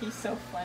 He's so funny.